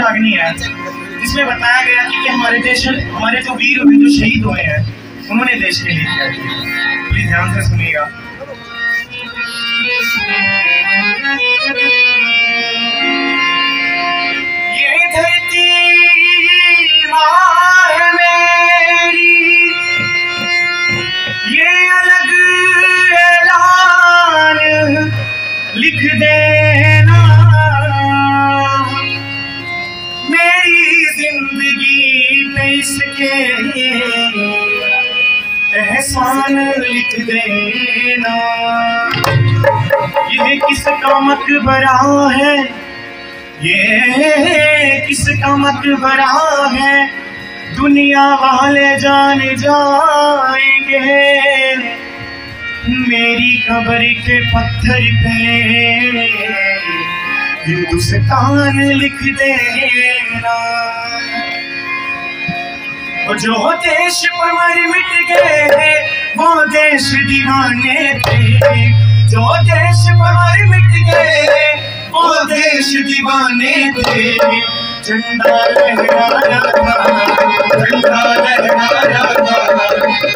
रागनी है। जिसमें बताया गया कि, कि हमारे देश हमारे जो वीर हुए जो शहीद हुए हैं उन्होंने देश के लिए किया प्लीज़ ध्यान से सुनिएगा। ये धरती माँ मकबरा है। ये किसका मकबरा है? दुनिया वाले जान जाएँगे। मेरी कब्र के पत्थर पे हिंदुस्तान लिख देना। और जो देश पर मर मिट गए वो देश दीवाने थे। जो देश पर मिट गए वो देश दीवाने थे झंडा लहराया झंडा लहराया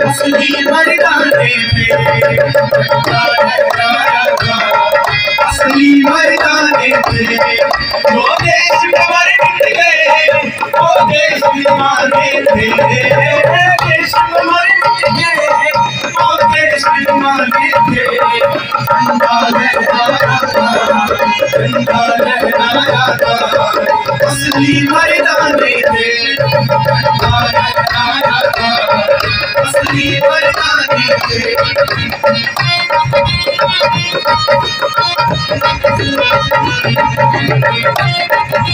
असली मर्दाने था असली मर्दाने थे जो देश पर मिट गए वो देश दीवाने थे Thank you.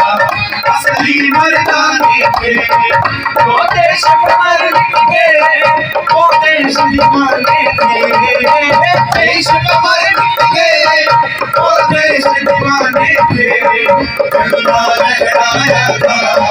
असली मर्दाने थे वो देश मिट गए वो देश दीवाने थे देश मिट गए वो देश दीवाने थे झंडा लहराया था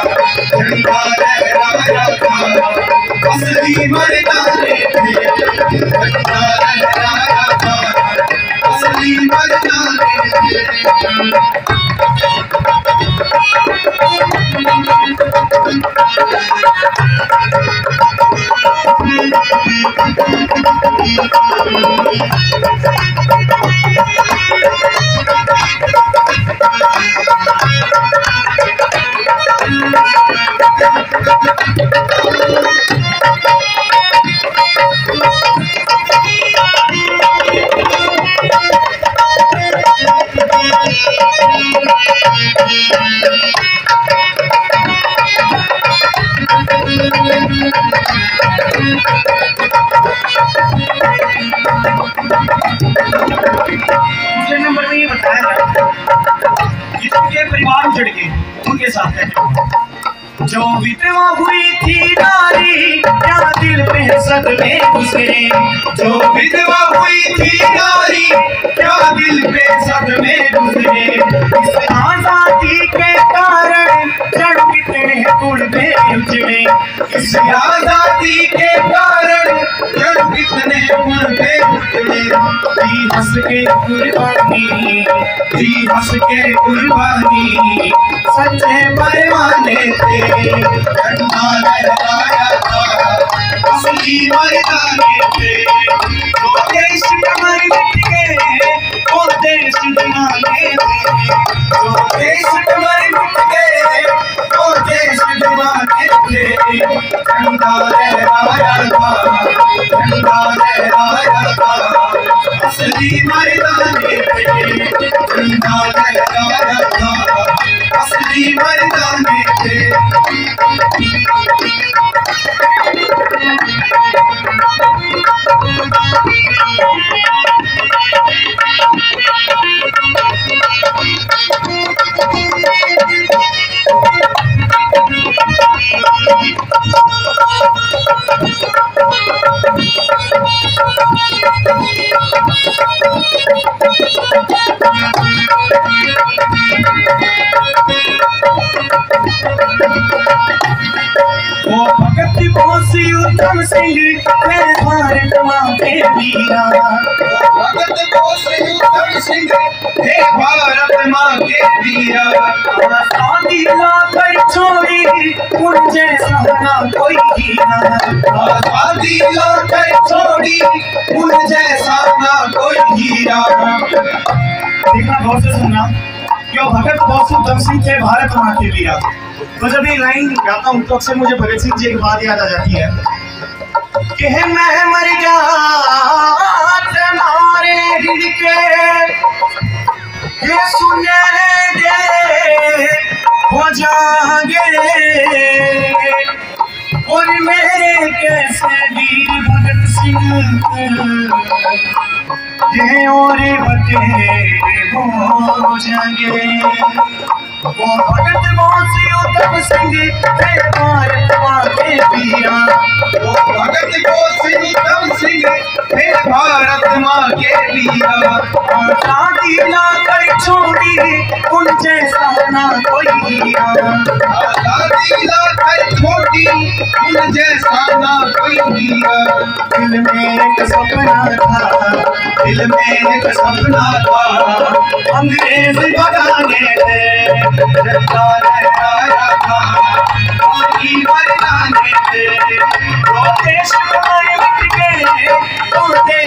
Gracias. जो विधवा हुई थी नारी क्या दिल पे सदमे गुजरे जो विधवा हुई थी नारी क्या दिल पे सदमे गुजरे इस आज़ादी के कारण जड़ कितने कुल में उजड़े। इस आज़ादी के कारण जड़ कितने कुल में उजड़े। दी हंस के कुर्बानी दी हंस के कुर्बानी सच्चे परवाने थे। मर्दाने थे वो भगत बोसी उत्तम सिंह मैं भारत माँ के वीरा भगत बोस उत्तम सिंह हे भारत माँ के वीरा आज़ादी लाकर छोड़ी उन जैसा ना कोई हीरा। आज़ादी लाकर छोड़ी उन जैसा ना कोई हीरा। देखना गौर से सुनना। क्यों? भगत बहुत उत्तम सिंह थे भारत माँ के वीरा तो जब ये लाइन गाता हूँ तो अक्सर मुझे भगत सिंह जी एक बात याद आ जाती है। कि मैं मर गया तुम्हारे ये सुने दे, हो जागे। और मेरे कैसे ये और बते हो जागे वो भगत बोसी उत्तम सिंह थे पार पाके पिया। वो भगत उत्तम सिंह हे भारत माँ के वीरा आज़ादी लाकर छोड़ी उन जैसा ना कोई आज़ादी लाकर छोड़ी उन जैसा ना कोई हीरा। दिल में एक सपना था, दिल में एक सपना था। अंग्रेज़ भगाने थे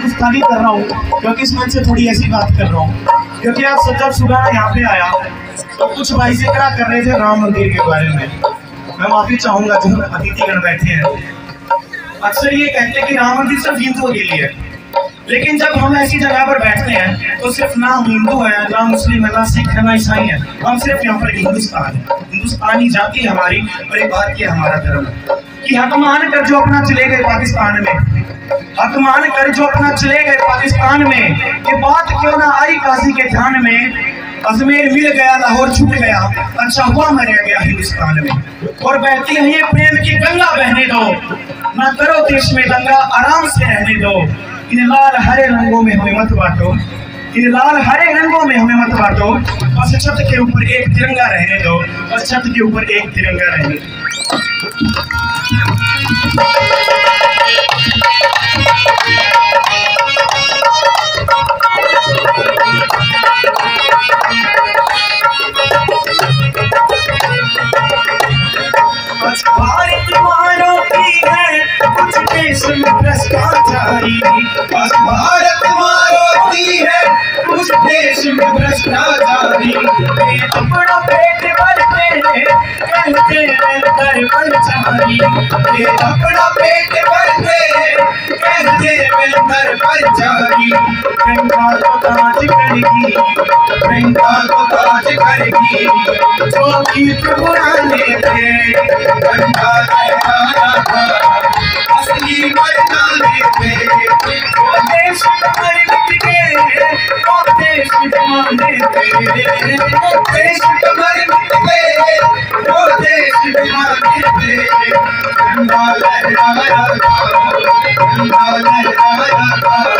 गुस्ताखी कर रहा हूँ, क्योंकि इस मंच से थोड़ी ऐसी बात कर रहा हूँ। क्योंकि आप सब जब सुबह यहाँ पे आया तो कुछ भाई ज़िक्र कर रहे थे राम मंदिर के बारे में। मैं माफ़ी चाहूँगा जो अतिथिगण बैठे हैं। अक्सर ये कहते हैं कि राम मंदिर सिर्फ़ हिंदुओं के लिए। है लेकिन जब हम ऐसी जगह पर बैठते हैं तो सिर्फ़ ना हिंदू है, ना मुस्लिम है, ना सिख है, ना ईसाई है। हम सिर्फ़ यहाँ पर हिंदुस्तान है। हिंदुस्तानी जाति हमारी, और एक बात की हमारा धर्म है। कि हक मान कर जो अपना चले गए पाकिस्तान में। हक मान कर जो अपना चले गए पाकिस्तान में ये बात क्यों ना आई काजी के ध्यान में अजमेर मिल गया, लाहौर छूट गया। अच्छा हुआ मैं रह गया हिंदुस्तान में। और बहती है, ये प्रेम की गंगा बहने दो। ना करो देश में दंगा आराम से रहने दो। इन लाल हरे रंगों में हमें मत बांटो। इन लाल हरे रंगों में हमें मत बांटो। बस छत के ऊपर एक तिरंगा रहने दो। बस छत के ऊपर एक तिरंगा रहने दो। आज भारत मारो की है कुछ देश में भ्रष्टाचारी। बस भारत मारोती है उस देश में भ्रष्टाचारी। अपना पेट भरते हैं कहते हैं पंचारी अपना पेट भरते हैं कहते मिलकर परचारी गंगा को करेगी गंगा को ताज करेगी जो गीत पुराने थे गंगा लहराया था असली मर्दाने थे वो देश हमारे मिट गए वो देश जमाने थे वो देश पर मिटे वो देश दीवाने थे झंडा लहराया था झंडा लहराया था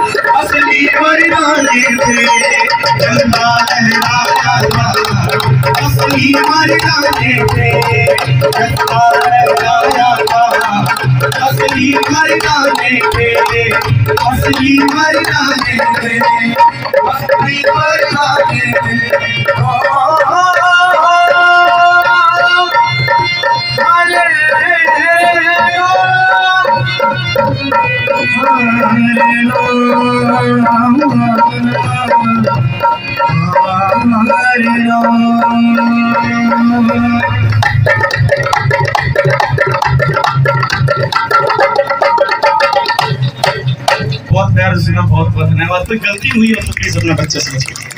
असली मर्दाने थे चंदा लहरा जाना असली मर्दाने थे चंदा लहरा जाना असली मर्दाने थे असली मर्दाने थे असली मर्दाने थे कोई गलती हुई है तो प्लीज़ अपना बच्चा समझ के